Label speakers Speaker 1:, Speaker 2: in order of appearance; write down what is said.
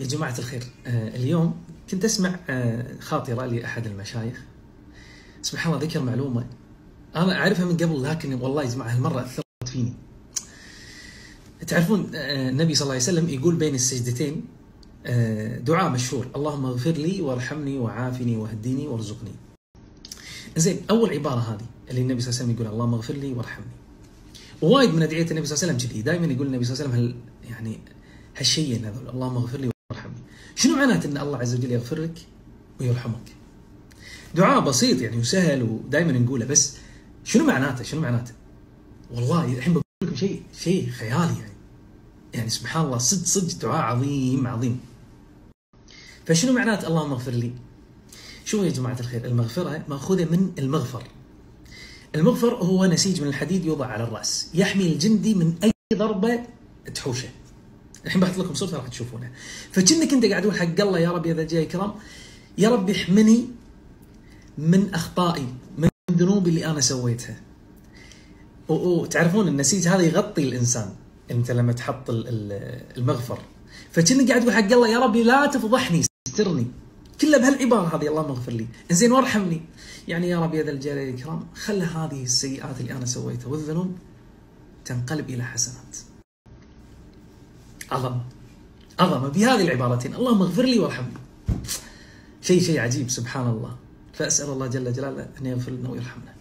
Speaker 1: يا جماعة الخير آه، اليوم كنت أسمع آه، خاطرة لأحد المشايخ. سبحان الله ذكر معلومة أنا أعرفها من قبل لكن والله يا جماعة هالمرة أثرت فيني. تعرفون آه، النبي صلى الله عليه وسلم يقول بين السجدتين دعاء مشهور اللهم اغفر لي وارحمني وعافني واهدني وارزقني. زين أول عبارة هذه اللي النبي صلى الله عليه وسلم يقول اللهم اغفر لي وارحمني. ووايد من أدعية النبي صلى الله عليه وسلم كذي. دائما يقول النبي صلى الله عليه وسلم هال يعني هالشيئين هذول اللهم اغفر لي وارحمني شنو معناته إن الله عز وجل يغفر لك ويرحمك؟ دعاء بسيط يعني وسهل ودائما نقوله بس شنو معناته؟ شنو معناته؟ والله الحين بقول لكم شيء شيء خيالي يعني. يعني سبحان الله صدق صدق دعاء عظيم عظيم. فشنو معناته اللهم اغفر لي؟ شو يا جماعة الخير؟ المغفرة مأخوذة من المغفر. المغفر هو نسيج من الحديد يوضع على الرأس يحمي الجندي من أي ضربة تحوشه. الحين بحط لكم صورته راح تشوفونها. فكأنك انت قاعد تقول حق الله يا رب يا ذا الجلال الكرام يا رب احمني من أخطائي من ذنوبي اللي أنا سويتها. وتعرفون النسيج هذا يغطي الإنسان. أنت لما تحط ال- ال- المغفر. فكأنك قاعد تقول حق الله يا ربي لا تفضحني استرني. كلها بهالعبارة هذه اللهم اغفر لي. زين وارحمني. يعني يا رب يا ذا الجلال الكرام خلى هذه السيئات اللي أنا سويتها والذنوب تنقلب إلى حسنات. عظمه عظمه بهذه العبارتين. اللهم اغفر لي وارحمني. شيء شيء عجيب سبحان الله. فأسأل الله جل جلاله أن يغفر لنا ويرحمنا.